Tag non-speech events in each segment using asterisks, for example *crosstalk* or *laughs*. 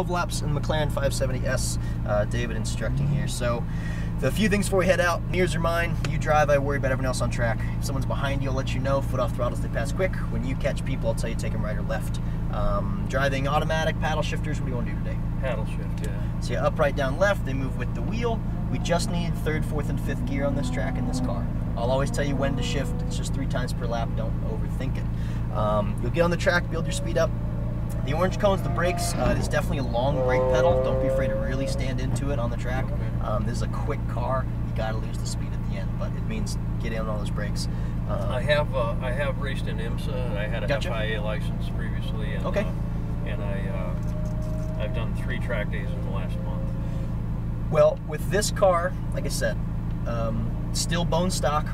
12 laps in McLaren 570S. Uh, David instructing here. So, the few things before we head out. Ears are mine. You drive. I worry about everyone else on track. If someone's behind you, I'll let you know. Foot off throttles, they pass quick. When you catch people, I'll tell you take them right or left. Um, driving automatic paddle shifters. What do you want to do today? Paddle shift, yeah. So yeah, up, right, down, left. They move with the wheel. We just need third, fourth, and fifth gear on this track in this car. I'll always tell you when to shift. It's just three times per lap. Don't overthink it. Um, you'll get on the track, build your speed up. The orange cone's the brakes. Uh, it's definitely a long brake pedal. Don't be afraid to really stand into it on the track. Um, this is a quick car. You got to lose the speed at the end, but it means get in on those brakes. Uh, I have uh, I have raced in IMSA. And I had a Gotcha. FIA license previously, and Okay. uh, and I uh, I've done three track days in the last month. Well, with this car, like I said, um, still bone stock.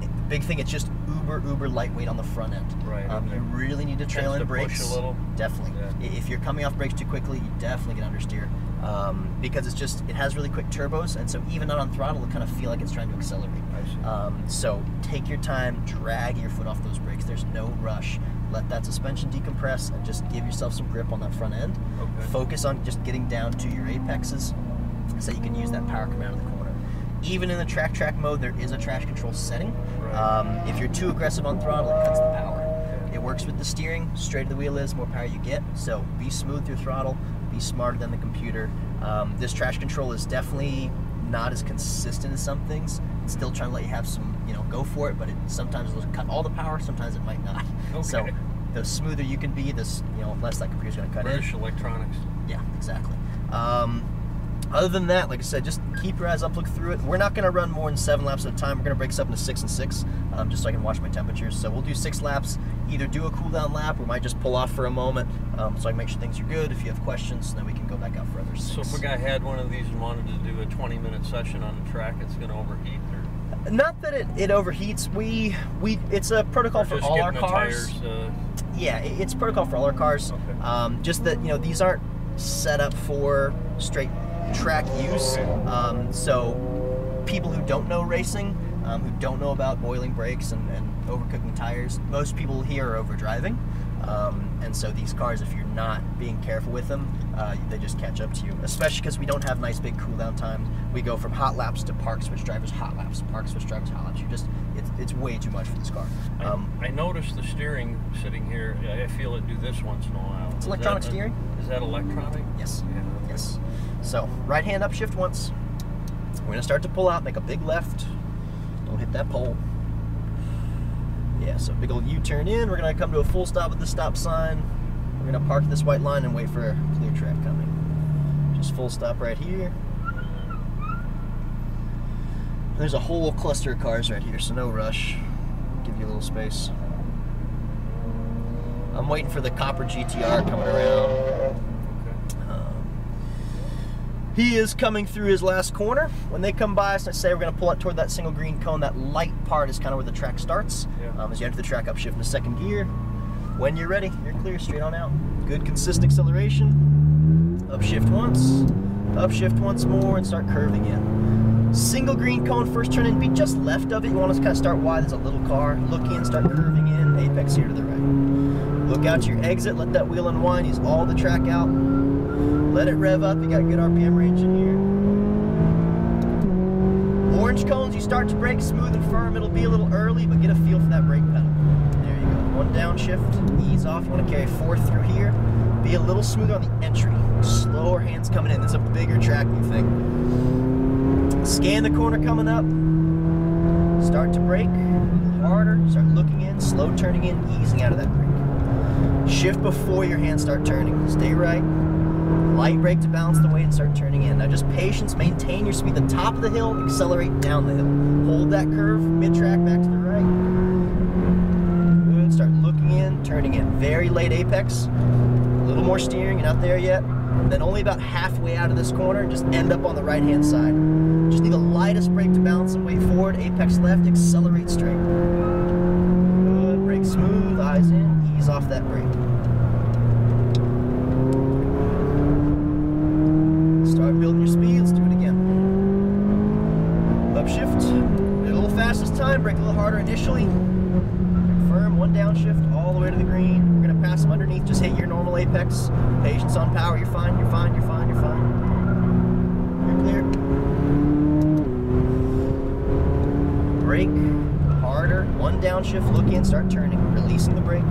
The big thing, it's just uber, uber lightweight on the front end. Right, Um, okay. you really need to trail in to push brakes. a little. Definitely. Yeah. If you're coming off brakes too quickly, you definitely get understeer. Um, because it's just, it has really quick turbos, and so even not on throttle, it kind of feel like it's trying to accelerate. Um, so take your time, drag your foot off those brakes. There's no rush. Let that suspension decompress and just give yourself some grip on that front end. Okay. Focus on just getting down to your apexes so you can use that power command out of the corner. Even in the track track mode, there is a traction control setting. Right. Um, if you're too aggressive on throttle, it cuts the power. It works with the steering. Straighter the wheel is, more power you get. So be smooth through throttle. Be smarter than the computer. Um, this traction control is definitely not as consistent as some things. It's still trying to let you have some, you know, go for it. But it, sometimes it'll cut all the power. Sometimes it might not. *laughs* So the smoother you can be, the you know less that computer's going to cut in. British Electronics. Yeah, exactly. Um, other than that, like I said, just keep your eyes up, look through it. We're not going to run more than seven laps at a time. We're going to break this up into six and six, um, just so I can watch my temperatures. So we'll do six laps. Either do a cool down lap, or might just pull off for a moment, um, so I can make sure things are good. If you have questions, then we can go back out for others. So if a guy had one of these and wanted to do a 20 minute session on the track, it's going to overheat or, not that it, it overheats. We we it's a protocol for all our cars. tires. Uh, Yeah, it's protocol for all our cars. Okay. Um, just that you know these aren't set up for straight track use. Um, so people who don't know racing, um, who don't know about oiling brakes and, and overcooking tires, most people here are overdriving. Um, and so these cars, if you're not being careful with them, uh, they just catch up to you. Especially because we don't have nice big cool down times. We go from hot laps to park switch drivers, hot laps, park switch drivers, hot laps. You just it's, it's way too much for this car. I, Um, I noticed the steering sitting here. I feel it do this once in a while. It's Is electronic that- steering. Is that electronic? yes. Yeah. Yes. So, right hand up shift once. We're gonna start to pull out, make a big left. Don't hit that pole. Yeah, so big old U-turn in. We're gonna come to a full stop at the stop sign. We're gonna park this white line and wait for a clear track coming. Just full stop right here. There's a whole cluster of cars right here, so no rush. Give you a little space. I'm waiting for the copper GTR coming around. He is coming through his last corner. When they come by us, let's say we're going to pull out toward that single green cone. That light part is kind of where the track starts. Yeah. Um, as you enter the track, upshift in the second gear. When you're ready, you're clear, straight on out. Good consistent acceleration. Upshift once, upshift once more, and start curving in. Single green cone, first turn in, be just left of it. You want to kind of start wide. There's a little car. Look in, start curving in. Apex here to the right. Look out your exit. Let that wheel unwind. Use all the track out. Let it rev up. You got good RPM range in here. Orange cones, you start to brake smooth and firm. It'll be a little early, but get a feel for that brake pedal. There you go. One downshift, ease off. You want to carry fourth through here. Be a little smoother on the entry. Slower hands coming in. This is a bigger track you think. Scan the corner coming up. Start to brake. A harder. Start looking in. Slow turning in, easing out of that brake. Shift before your hands start turning. Stay right. Light brake to balance the weight and start turning in. Now just patience, maintain your speed. The top of the hill, accelerate down the hill. Hold that curve, mid-track back to the right. Good, start looking in, turning in. Very late apex. A little more steering, you're not there yet. Then only about halfway out of this corner, and just end up on the right-hand side. Just need the lightest brake to balance and weight forward. Apex left, accelerate straight. Good, brake smooth, eyes in, ease off that brake. Start building your speed. Let's do it again. Upshift. Did a little time. Brake a little harder initially. Firm. One downshift all the way to the green. We're gonna pass them underneath. Just hit your normal normal apex. Patience on power. You're fine. You're fine. You're fine. You're fine. You're clear. Brake harder. One downshift. Look in. Start turning. Releasing the brake.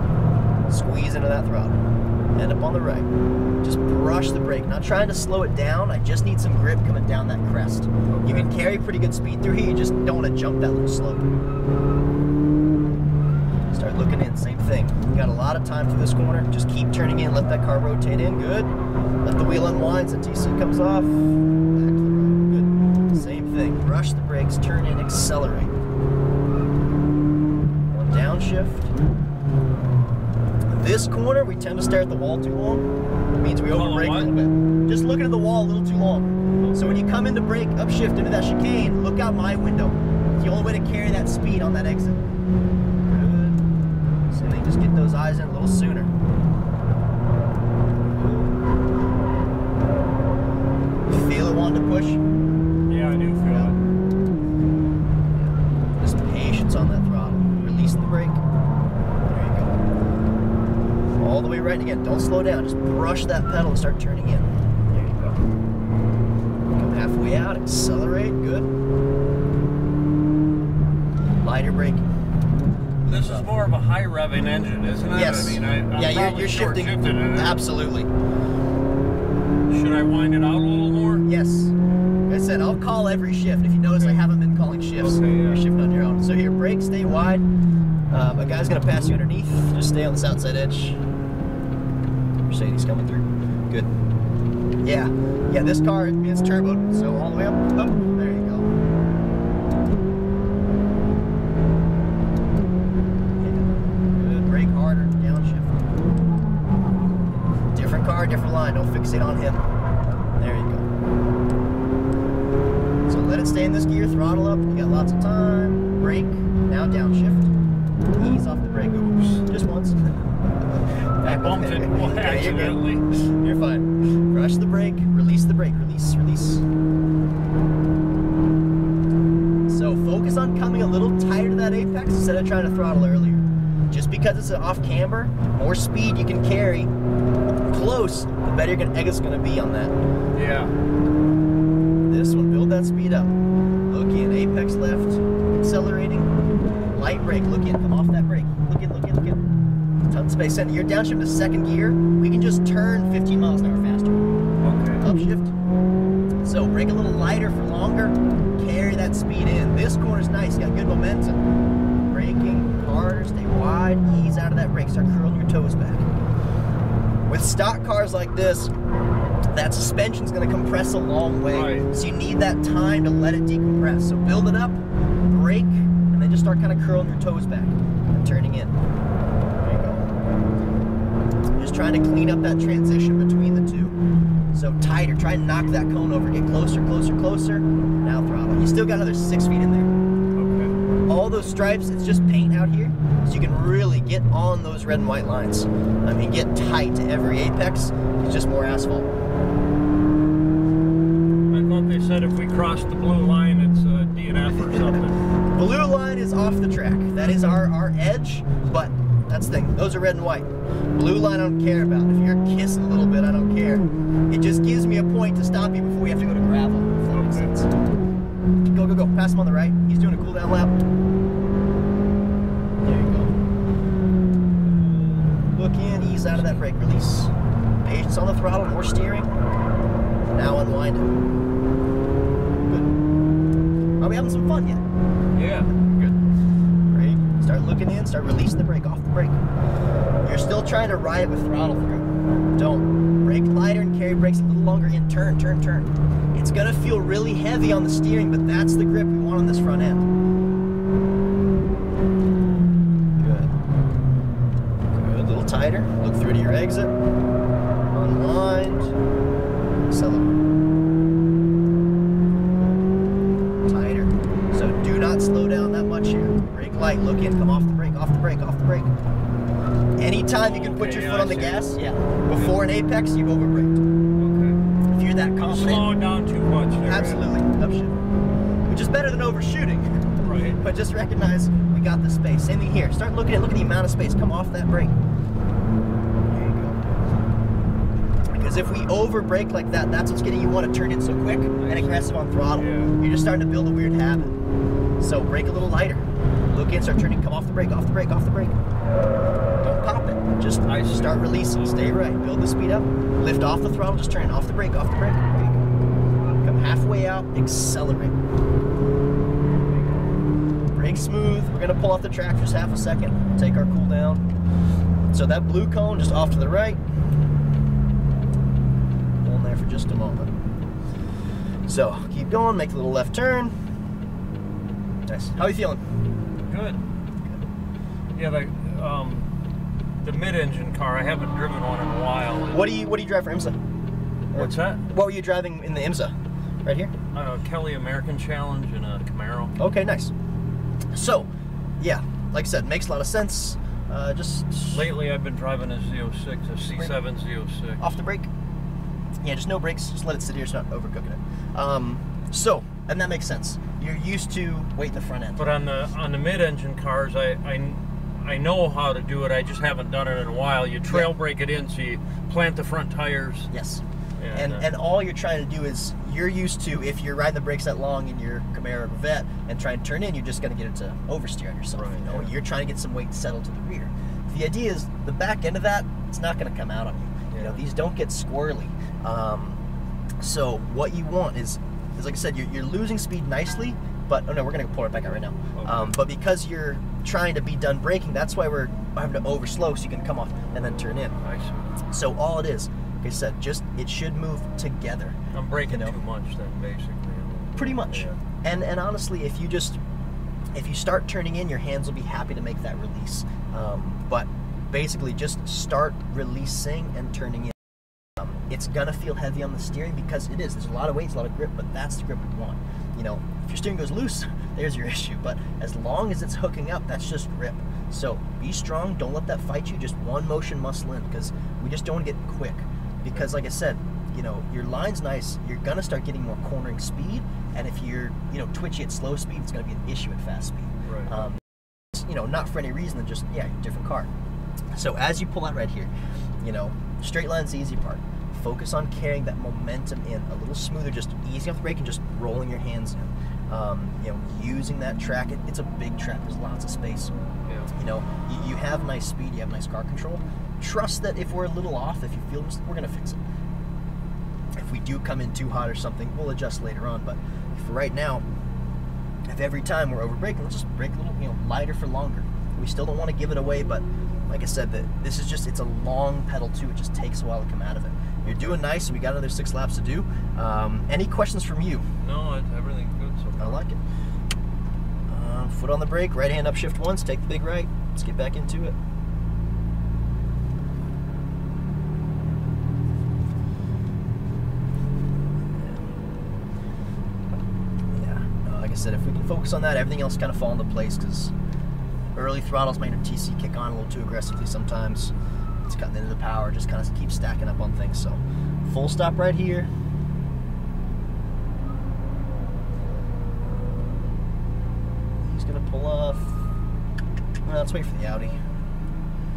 Squeeze into that throttle. End up on the right. Just brush the brake. Not trying to slow it down. I just need some grip coming down that crest. You can carry pretty good speed through here. You just don't want to jump that little slope. Start looking in, same thing. Got a lot of time through this corner. Just keep turning in, let that car rotate in, good. Let the wheel unwind, so the TC comes off. Back to the right, good. Same thing, brush the brakes, turn in, accelerate. One downshift. This corner, we tend to stare at the wall too long. It means we overbrake a little bit. Just looking at the wall a little too long. So when you come into brake, upshift into that chicane, look out my window. It's the only way to carry that speed on that exit. Good. So they just get those eyes in a little sooner. Feel it wanting to push? Yeah, I do feel it. Just patience on that throttle. Releasing the brake. There you go. All the way right again. Don't slow down. Just brush that pedal and start turning in. There you go. Come halfway out. Accelerate. Good. Lighter brake. This is more of a high revving engine, isn't it? Yes. I mean, I, yeah, you're, you're shifting. Absolutely. Should I wind it out a little more? Yes. Like I said, I'll call every shift. If you notice, I haven't been calling shifts. Okay, yeah. You're shifting on your own. So here, brake, stay wide. Um, a guy's gonna pass you underneath. Just stay on this outside edge. Mercedes coming through. Good. Yeah. Yeah, this car is turbo, so all the way up. Up. There you go. Yeah. Good. Brake harder. Downshift. Different car, different line. Don't fixate on him. There you go. So let it stay in this gear, throttle up. You got lots of time. Brake, now downshift. Ease off the brake. Oops, just once. *laughs* I bumped it Yeah, you're You're fine. Brush the brake, release the brake, release, release. So focus on coming a little tighter to that apex instead of trying to throttle earlier. Just because it's an off camber, more speed you can carry close, the better your exit's gonna be on that. Yeah. This one, build that speed up. Look in, apex left, accelerating. Light brake, look in, come off that brake. Space. And you're downshift to second gear, we can just turn 15 miles an hour faster. Okay. Upshift. So brake a little lighter for longer, carry that speed in. This corner's nice, got good momentum. Braking harder, stay wide, ease out of that brake, start curling your toes back. With stock cars like this, that suspension's gonna compress a long way. Right. So you need that time to let it decompress. So build it up, brake, and then just start kind of curling your toes back and turning in. There you go. Just trying to clean up that transition between the two. So tighter, try and knock that cone over, get closer, closer, closer. Now throttle. You still got another six feet in there. Okay. All those stripes, it's just paint out here, so you can really get on those red and white lines. I mean, get tight to every apex. It's just more asphalt. I thought they said if we cross the blue line, it's uh, a DNF or something. Blue line is off the track. That is our, our edge, but that's the thing. Those are red and white. Blue line I don't care about. If you're kissing a little bit, I don't care. It just gives me a point to stop you before we have to go to gravel, if that makes Okay. sense. Go, go, go. Pass him on the right. He's doing a cool down lap. There you go. Look in, ease out of that brake release. Patience on the throttle, more steering. Now unwind. Good. Are we having some fun yet? Yeah. Good. Brake. Start looking in, start releasing the brake off brake. You're still trying to ride it with throttle through. Don't. Brake lighter and carry brakes a little longer in. Turn, turn, turn. It's gonna feel really heavy on the steering, but that's the grip we want on this front end. Good. Good. A little tighter. Look through to your exit. Unwind. Accelerate. Tighter. So do not slow down that much here. Brake light, look in, come off the brake, off the brake. Anytime you can put Okay, your foot I on the see. gas, yeah, before an apex, you've overbraked. Okay. If you're that confident, slowing down too much there. absolutely, upshift. Which is better than overshooting. Right. *laughs* But just recognize we got the space. Same thing here. Start looking at look at the amount of space. Come off that brake. There you go. Because if we over brake like that, that's what's getting you want to turn in so quick and aggressive on throttle. Yeah. You're just starting to build a weird habit. So brake a little lighter. Look in, start turning, come off the brake, off the brake, off the brake. Don't pop it. Just I start releasing. Stay right. Build the speed up. Lift off the throttle. Just turn off the brake, off the brake. Come halfway out. Accelerate. Brake smooth. We're gonna pull off the track just half a second. Take our cool down. So that blue cone just off to the right. Hold there for just a moment. So keep going. Make the little left turn. Nice. How are you feeling? Good. Yeah, the um, the mid-engine car. I haven't driven one in a while. What do you What do you drive for IMSA? What's that? What were you driving in the IMSA? Right here. Uh, Kelly American Challenge and a Camaro. Okay, nice. So, yeah, like I said, makes a lot of sense. Uh, just Lately, I've been driving a Z06, a C7 Z06. off the brake. Yeah, just no brakes. Just let it sit here. It's not overcooking it. Um, so, and that makes sense. You're used to weight in the front end. But on the on the mid-engine cars, I, I I know how to do it. I just haven't done it in a while. You trail Yeah. brake it in, so you plant the front tires. Yes. And, And uh, and all you're trying to do is you're used to if you're riding the brakes that long in your Camaro or Vet and try to turn in, you're just going to get it to oversteer on yourself. Right, you know, yeah. you're trying to get some weight settled to the rear. The idea is the back end of that, it's not going to come out on you. You know, these don't get squirrely. Um, so what you want is, is like I said, you're, you're losing speed nicely, but oh no, we're going to pull it back out right now. Okay. Um, but because you're trying to be done braking, that's why we're having to over slow so you can come off and then turn in. See. So all it is, like I said, just it should move together. I'm braking You know. too much then, basically. Pretty much. Yeah. And and honestly, if you just if you start turning in, your hands will be happy to make that release. Um, but basically, just start releasing and turning in. It's gonna feel heavy on the steering because it is. There's a lot of weight, a lot of grip, but that's the grip we want. You know, if your steering goes loose, *laughs* there's your *laughs* issue. But as long as it's hooking up, that's just grip. So be strong. Don't let that fight you. Just one motion muscle in because we just don't get quick. Because like I said, you know, your line's nice. You're gonna start getting more cornering speed, and if you're, you know, twitchy at slow speed, it's gonna be an issue at fast speed. Right. Um, you know, not for any reason just yeah, different car. So as you pull out right here, you know, straight line's the easy part. Focus on carrying that momentum in a little smoother, just easing off the brake and just rolling your hands in. Um, you know, using that track. It, it's a big track. There's lots of space. yeah. You know, you, you have nice speed. You have nice car control. Trust that if we're a little off, if you feel we're gonna fix it. If we do come in too hot or something, we'll adjust later on. But for right now, if every time we're over braking, let's just brake a little, you know, lighter for longer. We still don't want to give it away, but like I said, that this is just it's a long pedal too. It just takes a while to come out of it. You're doing nice, and we got another six laps to do. Um, any questions from you? No, everything's good so I like it. Uh, foot on the brake, right hand up shift once, take the big right. Let's get back into it. Yeah, like I said, if we can focus on that, everything else kind of fall into place because early throttles make your TC kick on a little too aggressively sometimes. It's cutting into the power, just kind of keeps stacking up on things. So, full stop right here. He's gonna pull off. Well, let's wait for the Audi.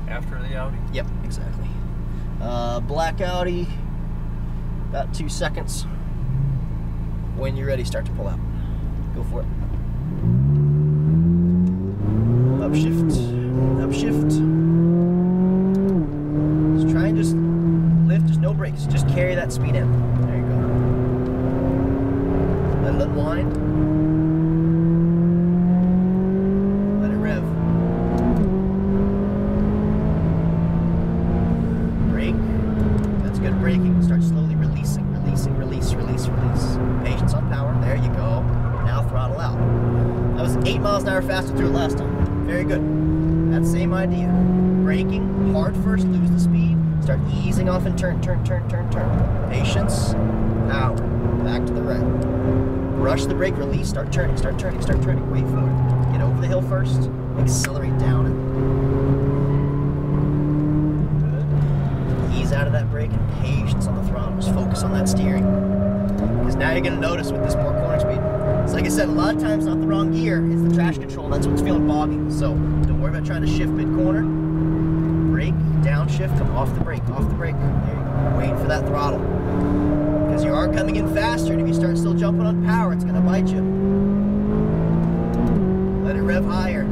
After the Audi? Yep, exactly. Uh, black Audi. About two seconds. When you're ready, start to pull out. Go for it. Upshift. Upshift. Just try and just lift. Just no brakes. Just carry that speed in. There you go. Let it unwind. Let it rev. Brake. That's good braking. Start slowly releasing, releasing, release, release, release. Patience on power. There you go. Now throttle out. That was eight miles an hour faster through it last time. Very good. That same idea. Braking hard first, lose the speed. Start easing off and turn, turn, turn, turn, turn. Patience, power. Back to the right. Rush the brake, release, start turning, start turning, start turning. Wait for it. Get over the hill first. Accelerate down Good. Ease out of that brake and patience on the throttle. Just focus on that steering. Because now you're going to notice with this more corner speed. It's like I said, a lot of times not the wrong gear, it's the traction control. That's what's feeling boggy. So don't worry about trying to shift mid corner. Brake, downshift. downshift, come off the brake, off the brake. There you go. Wait for that throttle. Because you are coming in faster, and if you start still jumping on power, it's gonna bite you. Let it rev higher.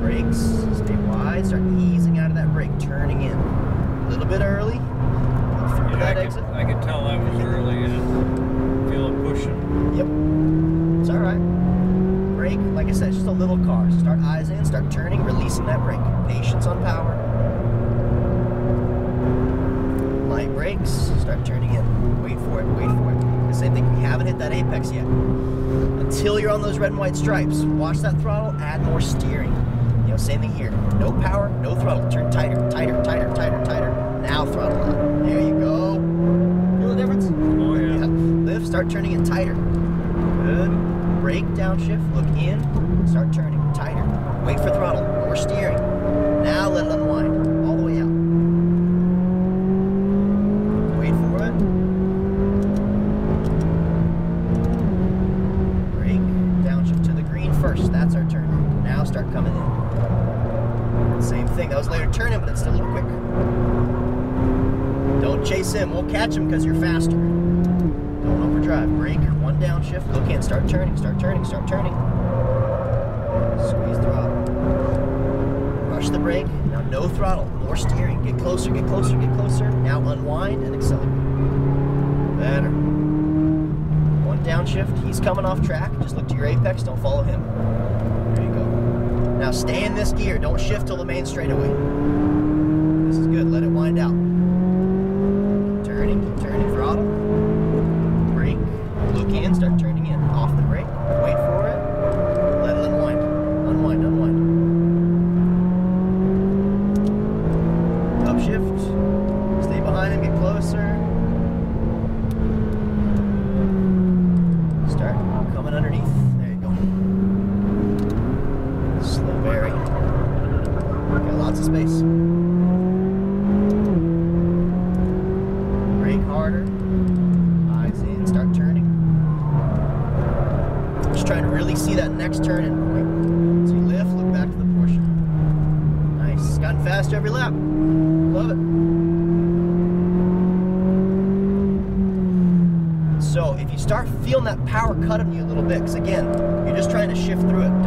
Brakes, stay wide, start easing out of that brake, turning in. A little bit early. Yeah, I that could, exit. I could tell that was early and feel it pushing. Yep. It's all right. Brake, like I said, it's just a little car. Start eyes in, start turning, releasing that brake. Patience on power. Light brakes, start turning in. Wait for it, wait for it. The same thing, we haven't hit that apex yet. Until you're on those red and white stripes, watch that throttle, add more steering. You know, same thing here. No power, no throttle. Turn tighter, tighter, tighter, tighter, tighter. Now throttle out. There you go. Feel the difference? Oh, yeah. Lift, start turning it tighter. Good. Brake, downshift, look in, start turning tighter. Wait for throttle, more steering. Now let it unwind, all the way out. Wait for it. Brake, downshift to the green first, that's our turn. Now start coming in. Same thing, that was later turning, but it's still a little quicker. Don't chase him, we'll catch him because you're faster. Overdrive. Brake, one downshift, look in, start turning, start turning, start turning. Squeeze throttle. Rush the brake. Now no throttle, more steering. Get closer, get closer, get closer. Now unwind and accelerate. Better. One downshift, he's coming off track. Just look to your apex, don't follow him. There you go. Now stay in this gear, don't shift till the main straightaway. This is good, let it wind out. Turning, turning throttle brake, look in, start turning in. Off the brake, wait for it, let it unwind. Unwind, unwind. Upshift, stay behind him, get closer. Start coming underneath. There you go. Slow berry. Got lots of space. Brake harder. Eyes in, start turning. Just trying to really see that next turning point. So you lift, look back to the Porsche. Nice. Gotten faster every lap. Love it. So if you start feeling that power cut on you a little bit, because again, you're just trying to shift through it.